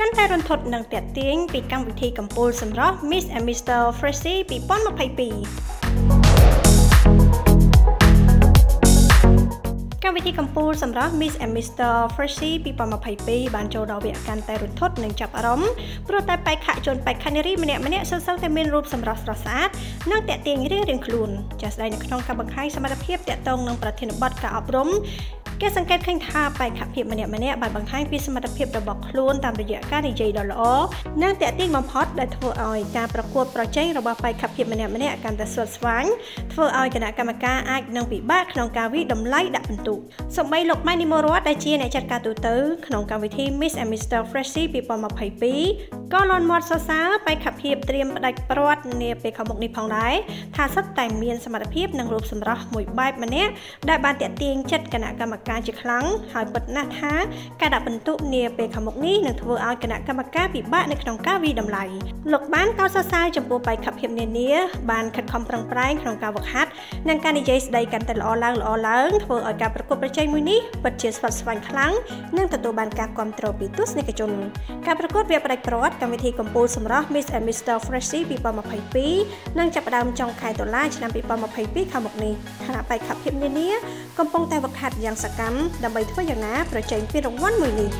កាន់តែរន្ធត់និងតាក់ទាញពីកម្មវិធីកម្ពុជាសម្រស់ Miss and Mr. Freshy 2022កម្មវិធីកម្ពុជាសម្រាប់ Miss and Mr. Freshy 2022បានចូលដល់វគ្គកាន់តែរន្ធត់និងចាប់អារម្មណ៍ព្រោះតែបេក្ខជនបេក្ខនារីម្នាក់ម្នាក់សឹងតែមានរូបសម្រស់ស្រស់ស្អាតនិងតាក់ទាញរៀងៗខ្លួនចាស់ស្ដែងនៅក្នុងការបង្ហាញសមត្ថភាពតាក់ទងនឹងប្រធានបទការអប់រំ គេសង្កេតឃើញថាបេក្ខភាពម្នាក់ម្នាក់បានបង្ហាញពីសមត្ថភាពរបស់ខ្លួនតាមរយៈការនិយាយដ៏ល្អនិងតាក់ទាញបំផុតដែលធ្វើឲ្យការប្រកួតប្រជែងរបស់បេក្ខភាពម្នាក់ម្នាក់កាន់តែស្វិតស្វាញធ្វើឲ្យគណៈកម្មការអាចនឹងពិបាកក្នុងការវិតម្លៃដាក់ពិន្ទុសម្បីលោកម៉ៃនីមរតដែលជាអ្នកចាត់ការទូទៅក្នុងកម្មវិធី Miss and Mr. Freshy 2022ក៏លន់មាត់សរសើរបេក្ខភាពត្រៀមផ្ដាច់ព្រាត់នាពេលខាងមុខនេះផងដែរថាសុទ្ធតែមានសមត្ថភាពនិងរូបសម្រស់មួយបែបម្នាក់ដែលបានតាក់ទាញចិត្តគណៈកម្មការជាខ្លាំងហើយពិតណាស់ថាការដាក់បន្ទុកនាពេលខាងមុខនេះនឹងធ្វើឲ្យគណៈកម្មការពិបាកនៅក្នុងការវិតម្លៃលោកបានកោតសរសើរចំពោះបេក្ខភាពនានាបានខិតខំប្រឹងប្រែងក្នុងការវឹកហាត់និងការនិយាយស្ដីកាន់តែល្អឡើងល្អឡើងធ្វើឲ្យការប្រកួតប្រជែងមួយនេះពិតជាស្វិតស្វាញខ្លាំងនិងទទួលបានការគាំទ្រពីទស្សនិកជន ការប្រកួតវាផ្ដាច់ព្រាត់កម្មវិធីកម្ពុជាសម្រាប់ Miss and Mr Freshy 2022នឹងចាប់ផ្ដើមចុងខែតុលាឆ្នាំ2022ខាងមុខនេះខណៈបេក្ខភាពនានាកំពុងតែវឹកហាត់យ៉ាងសកម្មដើម្បីធ្វើយ៉ាងណាប្រជែងពានរង្វាន់មួយនេះ